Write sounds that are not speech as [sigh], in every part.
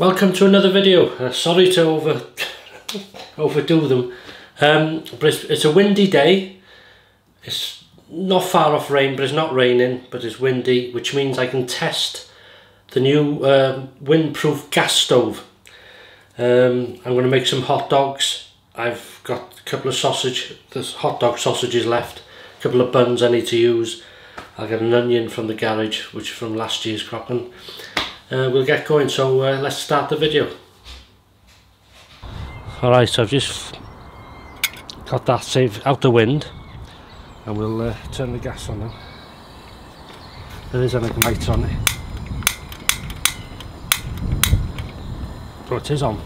Welcome to another video. Uh, sorry to over [laughs] overdo them, um, but it's, it's a windy day. It's not far off rain, but it's not raining, but it's windy, which means I can test the new uh, windproof gas stove. Um, I'm going to make some hot dogs. I've got a couple of sausage, there's hot dog sausages left, a couple of buns I need to use. I'll get an onion from the garage, which is from last year's cropping uh, we'll get going. So uh, let's start the video. All right, so I've just got that saved out the wind and we'll uh, turn the gas on now. There is anything light on it. But it is on.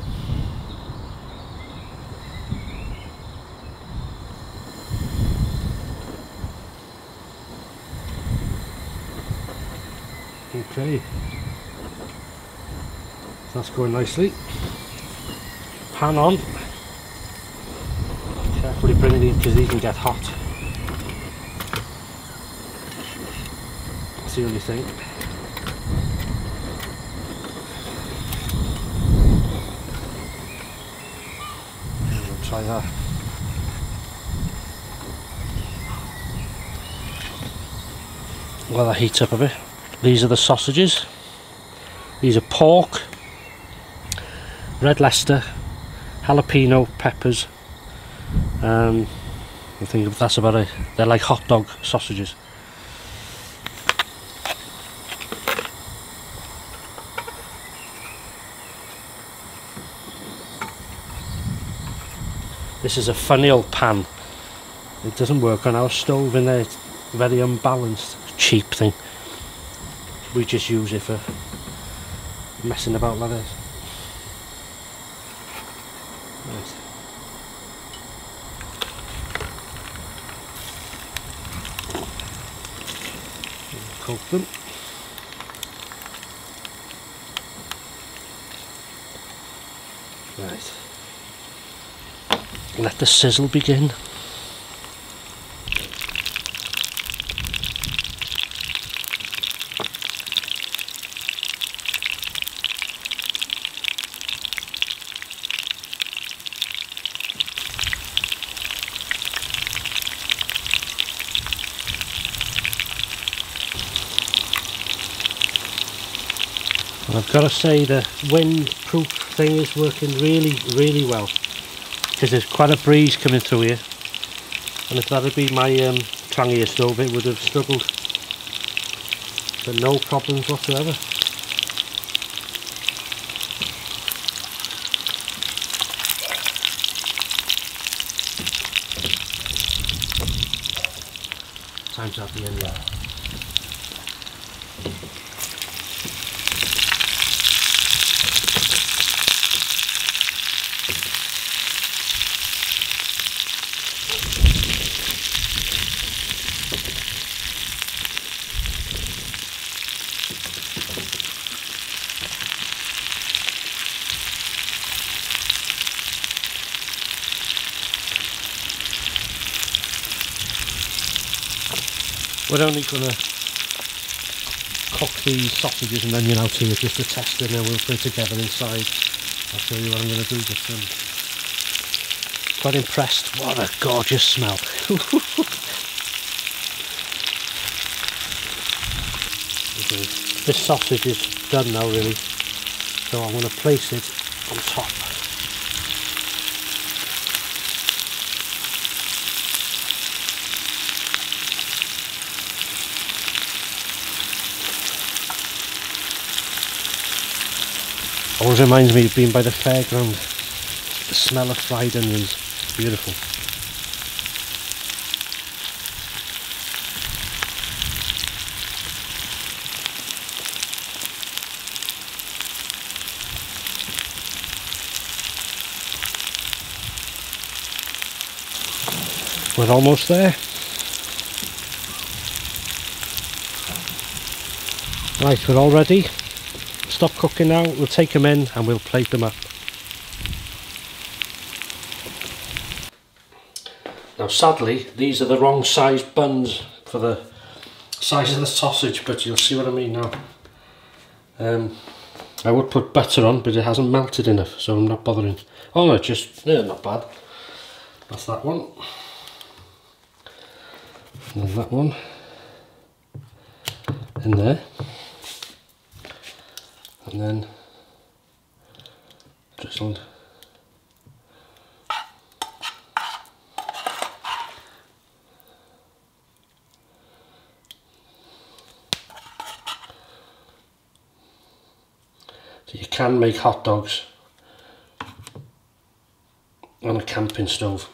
Okay. That's going nicely. Pan on. Carefully bring these because these can get hot. That's the only thing. We'll try that. Well, that heats up a bit. These are the sausages. These are pork red Leicester, jalapeno peppers. Um, I think that's about it. They're like hot dog sausages. This is a funny old pan. It doesn't work on our stove in there. It's very unbalanced, cheap thing. We just use it for messing about like this. Right. Cook them. Right. Let the sizzle begin. I've got to say the windproof thing is working really really well. Because there's quite a breeze coming through here. And if that had been my um, stove it would have struggled. But no problems whatsoever. Time's at the end now We're only going to cook these sausages and onion out here just to test it and then we'll put it together inside. I'll show you what I'm going to do just um, quite impressed. What a gorgeous smell. [laughs] this sausage is done now really so I'm going to place it on top Always reminds me of being by the fairground. The smell of fried onions. Beautiful. We're almost there. Right, we're all ready stop cooking now we'll take them in and we'll plate them up now sadly these are the wrong size buns for the size of the sausage but you'll see what I mean now um, I would put butter on, but it hasn't melted enough, so I'm not bothering. Oh no, just, yeah, not bad. That's that one. And that one. In there. And then drizzled. So you can make hot dogs on a camping stove.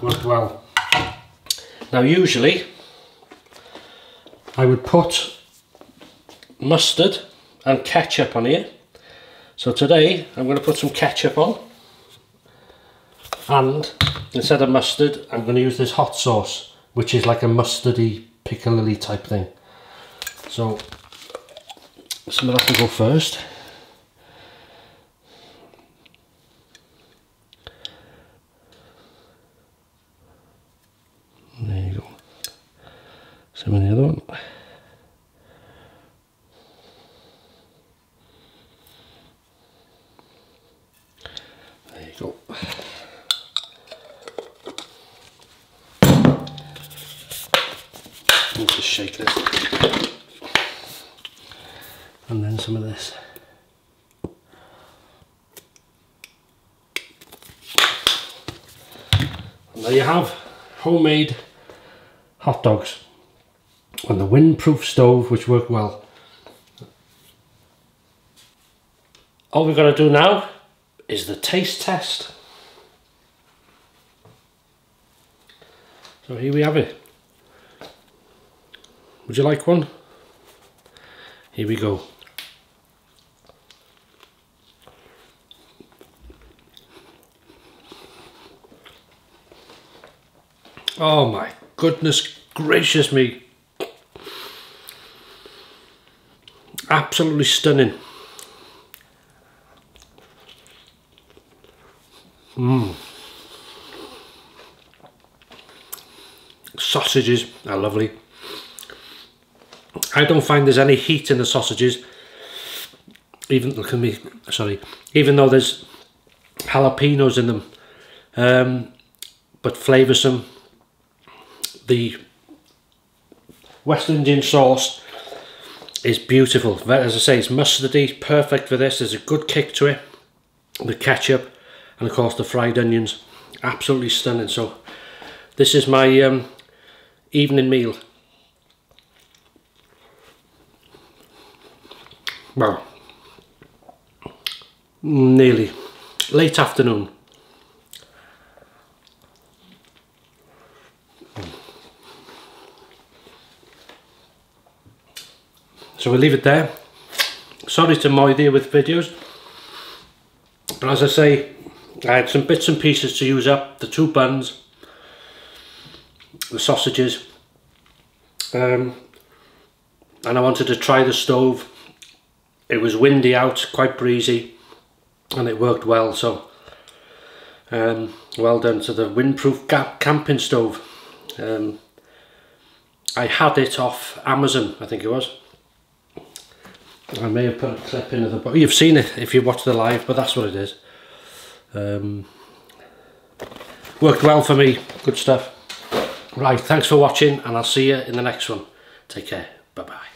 Worked well. Now usually I would put mustard and ketchup on here. So today I'm going to put some ketchup on and instead of mustard I'm going to use this hot sauce which is like a mustardy piccalilli type thing. So some of that will go first. There you go. Some of the other one. There you go. I'll just shake this. And then some of this. And there you have homemade hot dogs on the windproof stove which worked well. All we've got to do now is the taste test. So here we have it. Would you like one? Here we go. Oh my goodness gracious me. Absolutely stunning. Mmm. Sausages are lovely. I don't find there's any heat in the sausages. Even look at me, sorry. Even though there's jalapenos in them, um, but flavoursome. The West Indian sauce is beautiful. As I say, it's mustardy, perfect for this. There's a good kick to it. The ketchup and of course the fried onions. Absolutely stunning. So this is my um, evening meal. Well, nearly late afternoon. So we'll leave it there. Sorry to moid you with videos. But as I say, I had some bits and pieces to use up. The two buns, the sausages. Um, and I wanted to try the stove. It was windy out, quite breezy. And it worked well, so um, well done to the windproof camping stove. Um, I had it off Amazon, I think it was. I may have put a clip in the but you've seen it if you watch the live but that's what it is um, worked well for me good stuff right thanks for watching and I'll see you in the next one take care bye bye